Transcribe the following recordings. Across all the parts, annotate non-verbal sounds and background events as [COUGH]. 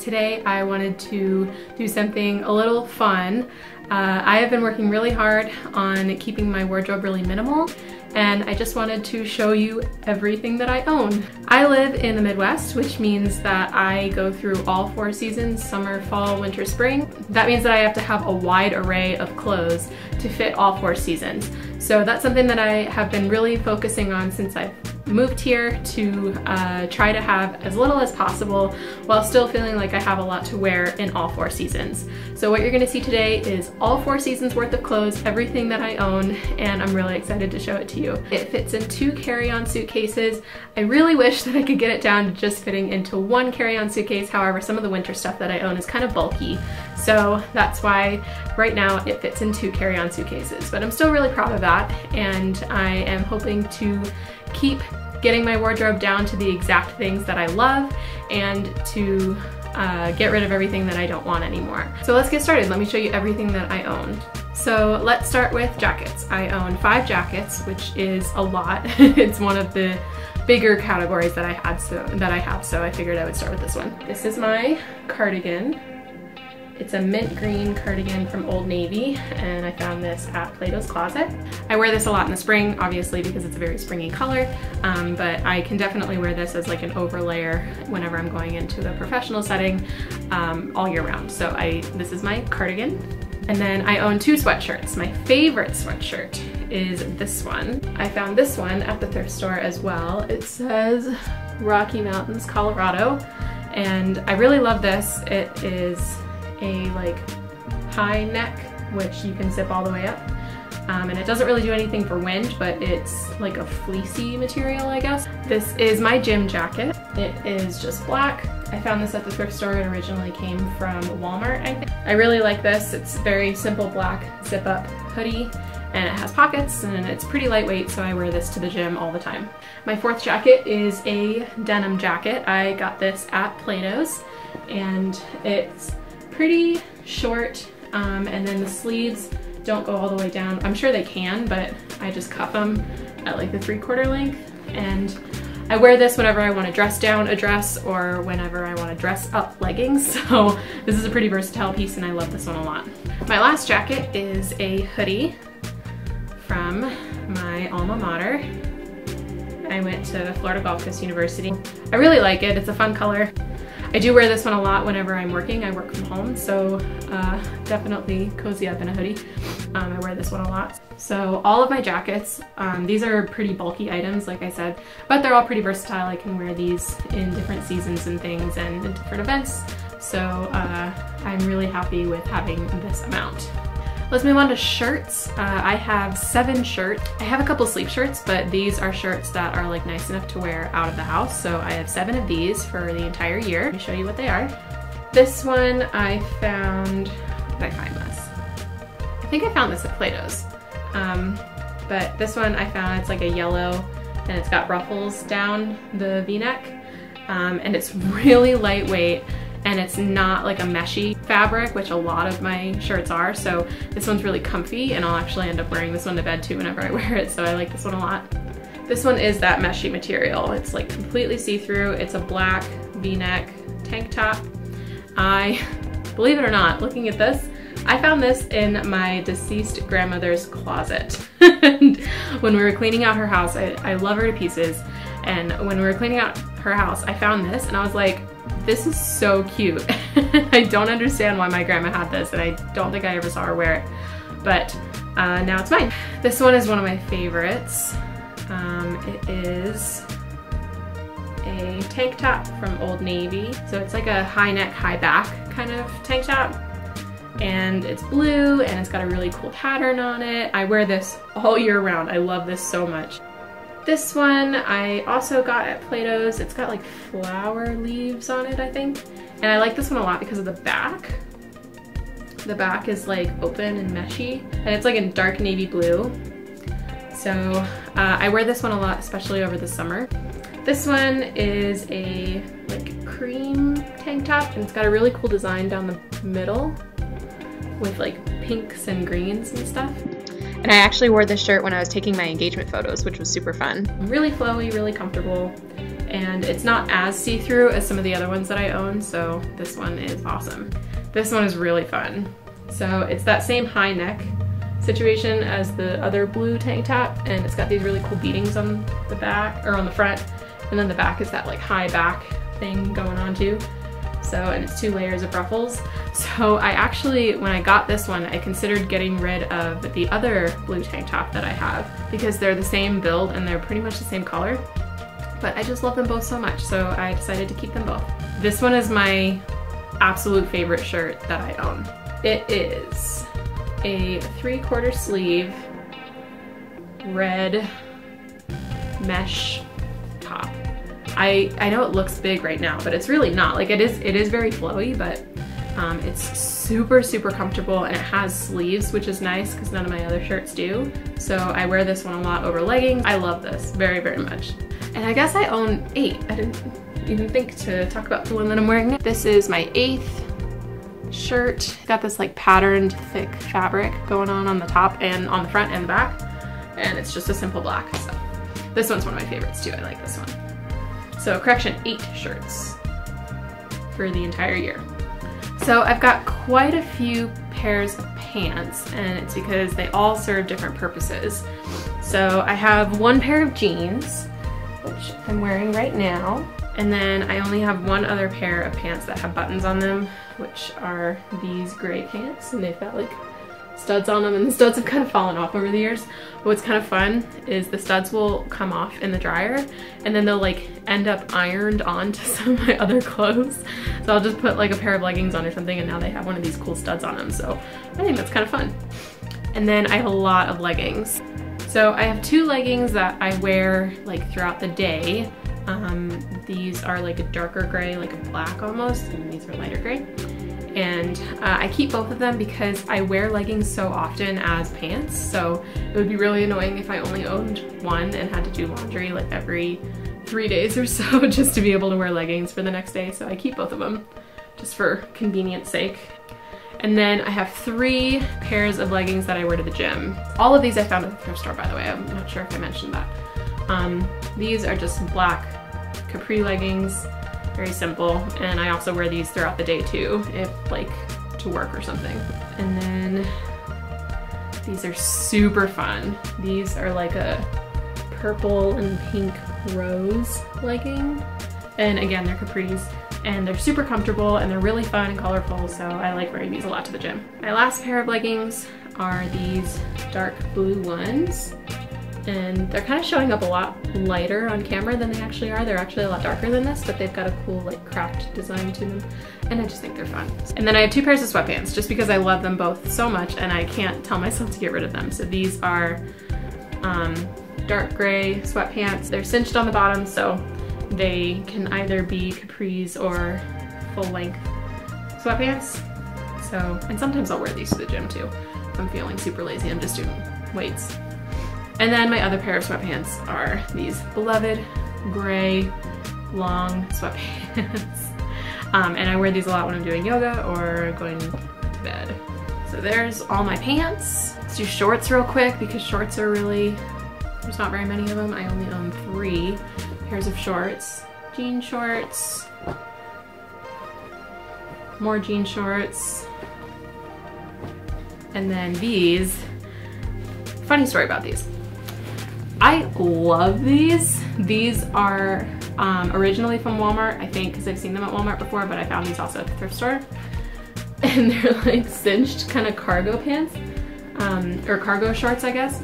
Today I wanted to do something a little fun. Uh, I have been working really hard on keeping my wardrobe really minimal and I just wanted to show you everything that I own. I live in the Midwest, which means that I go through all four seasons, summer, fall, winter, spring. That means that I have to have a wide array of clothes to fit all four seasons. So that's something that I have been really focusing on since I've moved here to uh, try to have as little as possible while still feeling like I have a lot to wear in all four seasons. So what you're gonna see today is all four seasons worth of clothes, everything that I own, and I'm really excited to show it to you. It fits in two carry-on suitcases. I really wish that I could get it down to just fitting into one carry-on suitcase. However, some of the winter stuff that I own is kind of bulky. So that's why right now it fits in two carry-on suitcases. But I'm still really proud of that and I am hoping to keep getting my wardrobe down to the exact things that I love and to uh, get rid of everything that I don't want anymore. So let's get started. Let me show you everything that I own. So let's start with jackets. I own five jackets, which is a lot. [LAUGHS] it's one of the bigger categories that I had so that I have, so I figured I would start with this one. This is my cardigan. It's a mint green cardigan from Old Navy and I found this at Plato's Closet. I wear this a lot in the spring, obviously because it's a very springy color, um, but I can definitely wear this as like an overlayer whenever I'm going into a professional setting um, all year round. So I this is my cardigan. And then I own two sweatshirts. My favorite sweatshirt is this one. I found this one at the thrift store as well. It says Rocky Mountains, Colorado. And I really love this. It is a like high neck, which you can zip all the way up. Um, and it doesn't really do anything for wind, but it's like a fleecy material, I guess. This is my gym jacket. It is just black. I found this at the thrift store. It originally came from Walmart, I think. I really like this. It's very simple black zip up hoodie and it has pockets and it's pretty lightweight so I wear this to the gym all the time. My fourth jacket is a denim jacket. I got this at Plato's and it's pretty short um, and then the sleeves don't go all the way down. I'm sure they can, but I just cuff them at like the three quarter length. And I wear this whenever I want to dress down a dress or whenever I want to dress up leggings. [LAUGHS] So this is a pretty versatile piece and I love this one a lot. My last jacket is a hoodie from my alma mater. I went to Florida Gulf Coast University. I really like it. It's a fun color. I do wear this one a lot whenever I'm working. I work from home, so uh, definitely cozy up in a hoodie. Um, I wear this one a lot. So all of my jackets, um, these are pretty bulky items, like I said, but they're all pretty versatile. I can wear these in different seasons and things and different events. So uh, I'm really happy with having this amount. Let's move on to shirts. Uh, I have seven shirts. I have a couple sleep shirts, but these are shirts that are like nice enough to wear out of the house. So I have seven of these for the entire year. Let me show you what they are. This one I found, did I find this? I think I found this at Plato's. Um, but this one I found, it's like a yellow and it's got ruffles down the v-neck. Um, and it's [LAUGHS] really lightweight and it's not like a meshy fabric, which a lot of my shirts are. So this one's really comfy and I'll actually end up wearing this one to bed too whenever I [LAUGHS] wear it. So I like this one a lot. This one is that meshy material. It's like completely see-through. It's a black v-neck tank top. I, [LAUGHS] believe it or not, looking at this, I found this in my deceased grandmother's closet. [LAUGHS] when we were cleaning out her house, I, I love her to pieces. And when we were cleaning out her house, I found this and I was like, this is so cute. [LAUGHS] I don't understand why my grandma had this and I don't think I ever saw her wear it. But uh, now it's mine. This one is one of my favorites. Um, it is a tank top from Old Navy. So it's like a high neck, high back kind of tank top. And it's blue and it's got a really cool pattern on it. I wear this all year round. I love this so much. This one I also got at Plato's. It's got like flower leaves on it, I think. And I like this one a lot because of the back. The back is like open and meshy and it's like in dark navy blue. So uh, I wear this one a lot, especially over the summer. This one is a like cream tank top and it's got a really cool design down the middle with like pinks and greens and stuff. And I actually wore this shirt when I was taking my engagement photos, which was super fun. Really flowy, really comfortable, and it's not as see-through as some of the other ones that I own, so this one is awesome. This one is really fun. So it's that same high neck situation as the other blue tank top, and it's got these really cool beadings on the back, or on the front, and then the back is that like high back thing going on too. So, and it's two layers of ruffles. [LAUGHS] So I actually, when I got this one, I considered getting rid of the other blue tank top that I have because they're the same build and they're pretty much the same color. But I just love them both so much, so I decided to keep them both. This one is my absolute favorite shirt that I own. It is a three quarter sleeve red mesh. I, I know it looks big right now, but it's really not. Like it is, it is very flowy, but um, it's super, super comfortable and it has sleeves, which is nice because none of my other shirts do. So I wear this one a lot over leggings. I love this very, very much. And I guess I own eight. I didn't even think to talk about the one that I'm wearing. This is my eighth shirt. Got this like patterned thick fabric going on on the top and on the front and the back. And it's just a simple black. So this one's one of my favorites too. I like this one. So correction, eight shirts for the entire year. So I've got quite a few pairs of pants and it's because they all serve different purposes. So I have one pair of jeans, which I'm wearing right now. And then I only have one other pair of pants that have buttons on them, which are these gray pants. And they've got like studs on them and the studs have kind of fallen off over the years. But what's kind of fun is the studs will come off in the dryer and then they'll like end up ironed onto [LAUGHS] some of my other clothes. So I'll just put like a pair of leggings on or something and now they have one of these cool studs on them. So I think that's kind of fun. And then I have a lot of leggings. So I have two leggings that I wear like throughout the day. Um, these are like a darker gray, like a black almost, and these are lighter gray and uh, I keep both of them because I wear leggings so often as pants so it would be really annoying if I only owned one and had to do laundry like every three days or so [LAUGHS] just to be able to wear leggings for the next day so I keep both of them just for convenience sake. And then I have three pairs of leggings that I wear to the gym. All of these I found at the thrift store by the way, I'm not sure if I mentioned that. Um, these are just black capri leggings very simple. And I also wear these throughout the day too, if like to work or something. And then these are super fun. These are like a purple and pink rose legging. And again, they're capris and they're super comfortable and they're really fun and colorful. So I like wearing these a lot to the gym. My last pair of leggings are these dark blue ones and they're kind of showing up a lot lighter on camera than they actually are. They're actually a lot darker than this, but they've got a cool like cropped design to them, and I just think they're fun. And then I have two pairs of sweatpants, just because I love them both so much, and I can't tell myself to get rid of them. So these are um, dark gray sweatpants. They're cinched on the bottom, so they can either be capris or full-length sweatpants. So, and sometimes I'll wear these to the gym too. If I'm feeling super lazy, I'm just doing weights. And then my other pair of sweatpants are these beloved gray long sweatpants. [LAUGHS] um, and I wear these a lot when I'm doing yoga or going to bed. So there's all my pants. Let's do shorts real quick because shorts are really, there's not very many of them. I only own three pairs of shorts. Jean shorts, more jean shorts, and then these. Funny story about these. I love these. These are um, originally from Walmart, I think, because I've seen them at Walmart before, but I found these also at the thrift store. [LAUGHS] And they're like cinched kind of cargo pants, um, or cargo shorts, I guess.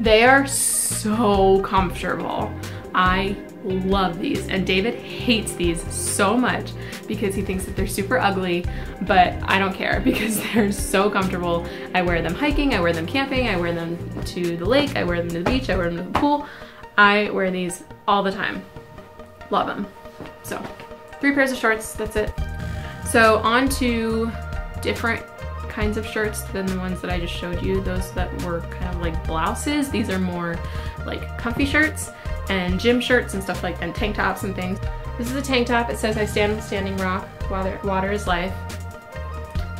They are so comfortable. I love these and David hates these so much because he thinks that they're super ugly but I don't care [LAUGHS] because they're so comfortable. I wear them hiking, I wear them camping, I wear them to the lake, I wear them to the beach, I wear them to the pool. I wear these all the time. Love them. So three pairs of shorts, that's it. So on to different kinds of shirts than the ones that I just showed you, those that were kind of like blouses. These are more like comfy shirts and gym shirts and stuff like and tank tops and things. This is a tank top. It says I stand with Standing Rock, water, water is life.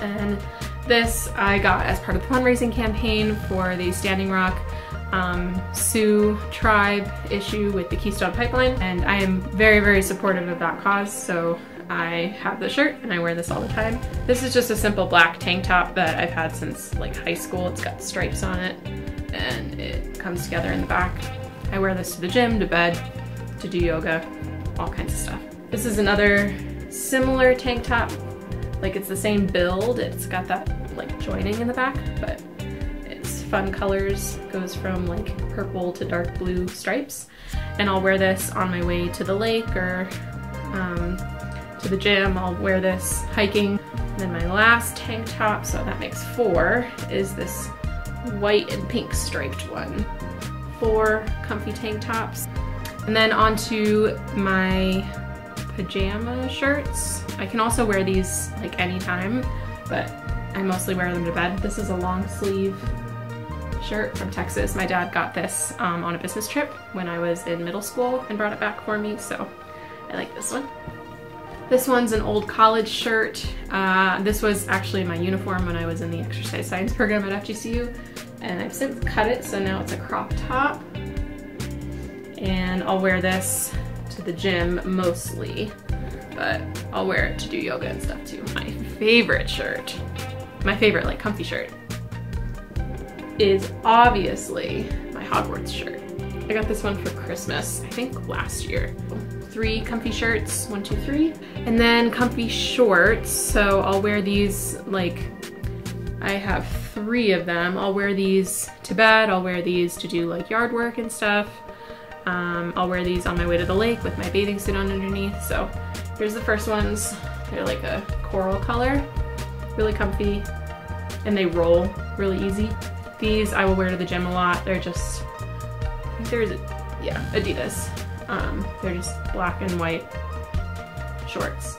And this I got as part of the fundraising campaign for the Standing Rock um, Sioux tribe issue with the Keystone Pipeline, and I am very, very supportive of that cause, so I have the shirt and I wear this all the time. This is just a simple black tank top that I've had since like high school. It's got stripes on it and it comes together in the back. I wear this to the gym, to bed, to do yoga, all kinds of stuff. This is another similar tank top. Like it's the same build. It's got that like joining in the back, but it's fun colors. Goes from like purple to dark blue stripes. And I'll wear this on my way to the lake or um, to the gym. I'll wear this hiking. And then my last tank top, so that makes four, is this white and pink striped one. Four comfy tank tops. And then onto my pajama shirts. I can also wear these like anytime, but I mostly wear them to bed. This is a long sleeve shirt from Texas. My dad got this um, on a business trip when I was in middle school and brought it back for me, so I like this one. This one's an old college shirt. Uh, this was actually my uniform when I was in the exercise science [LAUGHS] program at FGCU, and I've since cut it, so now it's a crop top. And I'll wear this to the gym mostly, but I'll wear it to do yoga and stuff too. My favorite shirt, my favorite like comfy shirt, is obviously my Hogwarts shirt. I got this one for Christmas, I think last year. Three comfy shirts, one, two, three. And then comfy shorts, so I'll wear these like, I have three of them. I'll wear these to bed, I'll wear these to do like yard work and stuff. Um, I'll wear these on my way to the lake with my bathing suit on underneath. So here's the first ones. They're like a coral color, really comfy, and they roll really easy. These I will wear to the gym a lot. They're just, I think there's, yeah, Adidas. Um, they're just black and white shorts.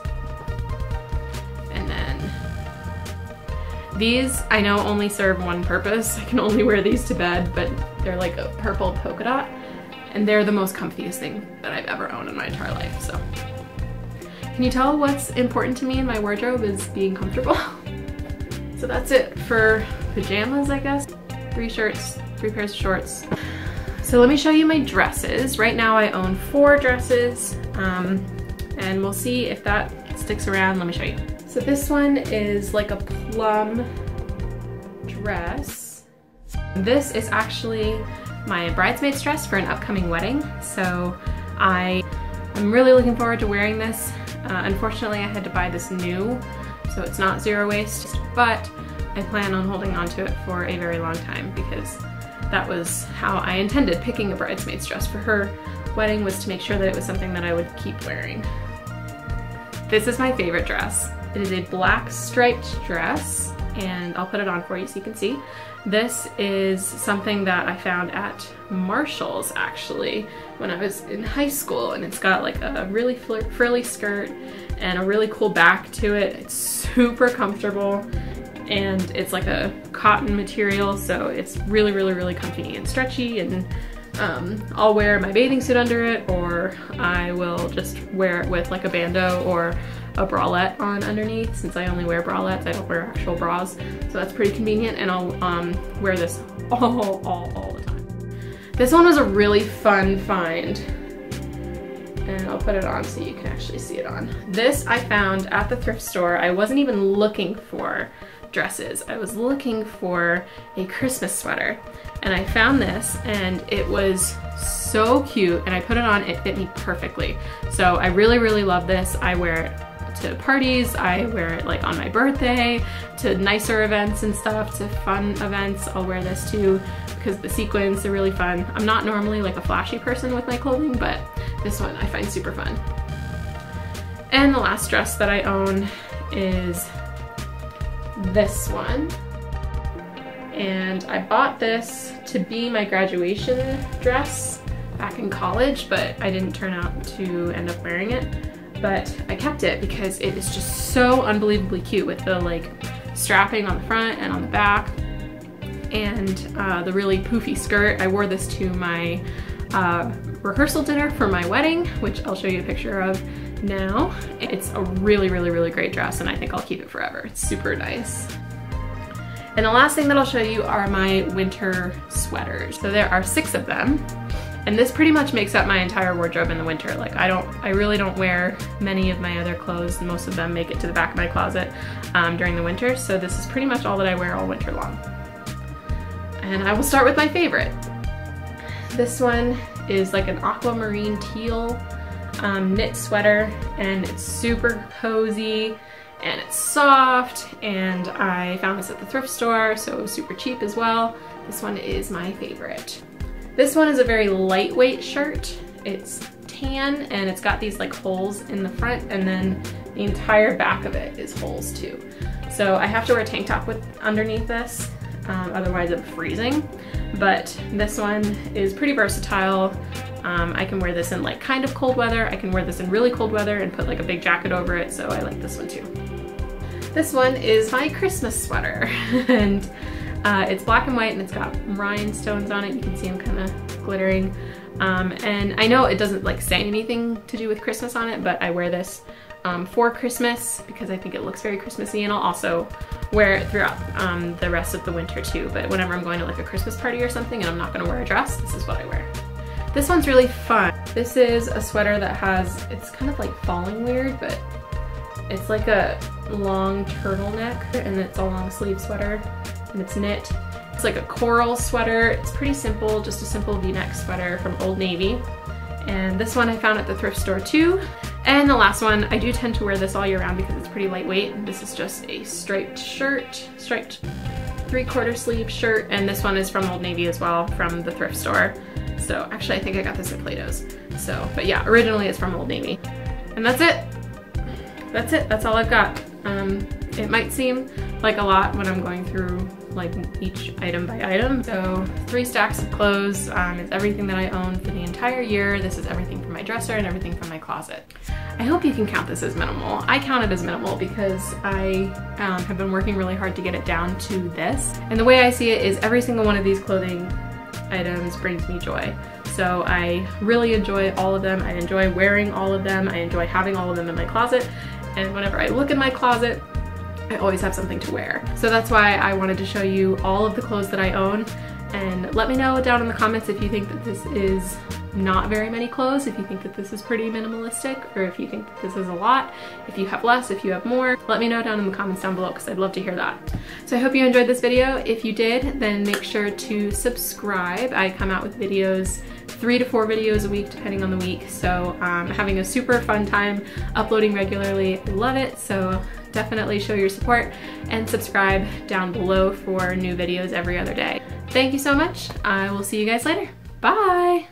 These I know only serve one purpose. I can only wear these to bed, but they're like a purple polka dot and they're the most comfiest thing that I've ever owned in my entire life, so. Can you tell what's important to me in my wardrobe is being comfortable? [LAUGHS] so that's it for pajamas, I guess. Three shirts, three pairs of shorts. So let me show you my dresses. Right now I own four dresses, um, and we'll see if that sticks around. Let me show you. So this one is like a plum dress. This is actually my bridesmaid's dress for an upcoming wedding. So I am really looking forward to wearing this. Uh, unfortunately, I had to buy this new, so it's not zero waste, but I plan on holding on to it for a very long time because that was how I intended picking a bridesmaid's dress for her wedding was to make sure that it was something that I would keep wearing. This is my favorite dress. It is a black striped dress and I'll put it on for you so you can see. This is something that I found at Marshall's actually when I was in high school and it's got like a really frilly skirt and a really cool back to it. It's super comfortable and it's like a cotton material so it's really really really comfy and stretchy and um, I'll wear my bathing suit under it or I will just wear it with like a bandeau or a bralette on underneath since I only wear bralettes, I don't wear actual bras. So that's pretty convenient and I'll um, wear this [LAUGHS] all, all, all the time. This one was a really fun find and I'll put it on so you can actually see it on. This I found at the thrift store. I wasn't even looking for dresses. I was looking for a Christmas sweater and I found this and it was so cute and I put it on, it fit me perfectly. So I really, really love this. I wear it to parties, I wear it like on my birthday, to nicer events and stuff, to fun events. I'll wear this too because the sequins are really fun. I'm not normally like a flashy person with my clothing, but this one I find super fun. And the last dress that I own is this one. And I bought this to be my graduation dress back in college, but I didn't turn out to end up wearing it but I kept it because it is just so unbelievably cute with the like strapping on the front and on the back and uh, the really poofy skirt. I wore this to my uh, rehearsal dinner for my wedding, which I'll show you a picture of now. It's a really, really, really great dress and I think I'll keep it forever. It's super nice. And the last thing that I'll show you are my winter sweaters. So there are six of them. And this pretty much makes up my entire wardrobe in the winter. Like I don't, I really don't wear many of my other clothes. Most of them make it to the back of my closet um, during the winter. So this is pretty much all that I wear all winter long. And I will start with my favorite. This one is like an aquamarine teal um, knit sweater and it's super cozy and it's soft and I found this at the thrift store so it was super cheap as well. This one is my favorite. This one is a very lightweight shirt. It's tan and it's got these like holes in the front and then the entire back of it is holes too. So I have to wear a tank top with underneath this, um, otherwise I'm freezing. But this one is pretty versatile. Um, I can wear this in like kind of cold weather. I can wear this in really cold weather and put like a big jacket over it, so I like this one too. This one is my Christmas sweater [LAUGHS] and uh, it's black and white and it's got rhinestones on it. You can see them kind of glittering. Um, and I know it doesn't like say anything to do with Christmas on it, but I wear this um, for Christmas because I think it looks very Christmassy and I'll also wear it throughout um, the rest of the winter too. But whenever I'm going to like a Christmas party or something and I'm not gonna wear a dress, this is what I wear. This one's really fun. This is a sweater that has, it's kind of like falling weird, but it's like a long turtleneck and it's a long sleeve sweater and it's knit. It's like a coral sweater. It's pretty simple, just a simple v-neck sweater from Old Navy. And this one I found at the thrift store too. And the last one, I do tend to wear this all year round because it's pretty lightweight. This is just a striped shirt, striped three quarter sleeve shirt. And this one is from Old Navy as well, from the thrift store. So actually I think I got this at Plato's. So, but yeah, originally it's from Old Navy. And that's it. That's it, that's all I've got. Um, it might seem like a lot when I'm going through like each item by item. So three stacks of clothes um, is everything that I own for the entire year. This is everything from my dresser and everything from my closet. I hope you can count this as minimal. I count it as minimal because I um, have been working really hard to get it down to this. And the way I see it is every single one of these clothing items brings me joy. So I really enjoy all of them. I enjoy wearing all of them. I enjoy having all of them in my closet. And whenever I look in my closet, I always have something to wear. So that's why I wanted to show you all of the clothes that I own and let me know down in the comments if you think that this is not very many clothes, if you think that this is pretty minimalistic, or if you think that this is a lot, if you have less, if you have more, let me know down in the comments down below because I'd love to hear that. So I hope you enjoyed this video. If you did, then make sure to subscribe. I come out with videos three to four videos a week depending on the week so um, having a super fun time uploading regularly I love it so definitely show your support and subscribe down below for new videos every other day Thank you so much. I will see you guys later. Bye.